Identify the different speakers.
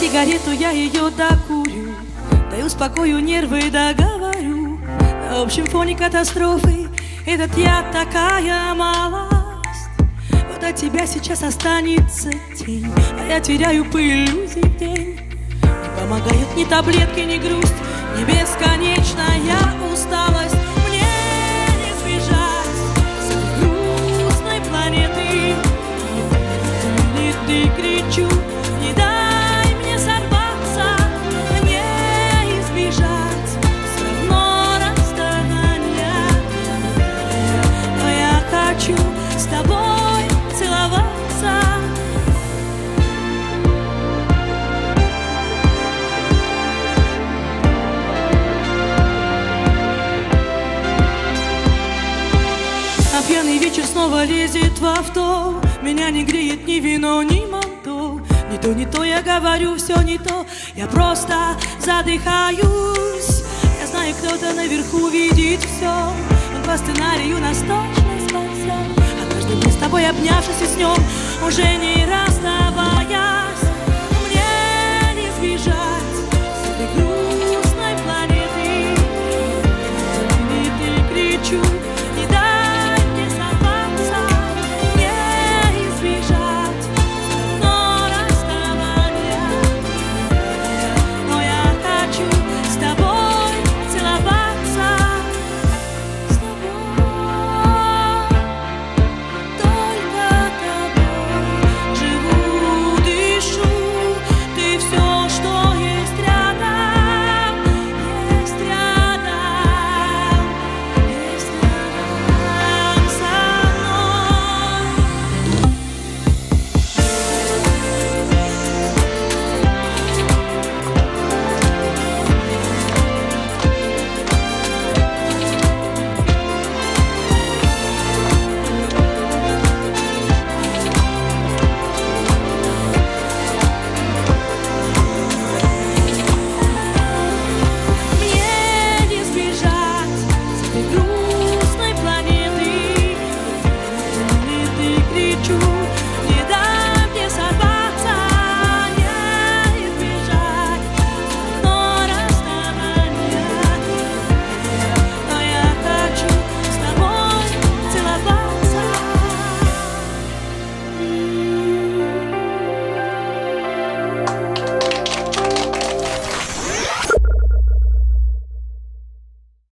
Speaker 1: Сигарету я ее докурю. Даю спокою нервы договорю. На общем фоне катастрофы. Этот я такая малость. Вот от тебя сейчас останется тень. А я теряю по иллюзии в день. Не помогают ни таблетки, ни грусть. Ни бесконечная усталость вечер снова лезет в авто. Меня не греет ни вино, ни манто. Не то, не то я говорю, все не то. Я просто задыхаюсь. Я знаю, кто-то наверху видит все Он по сценарию нас точно спасет Однажды мы с тобой обнявшись и с ним Уже не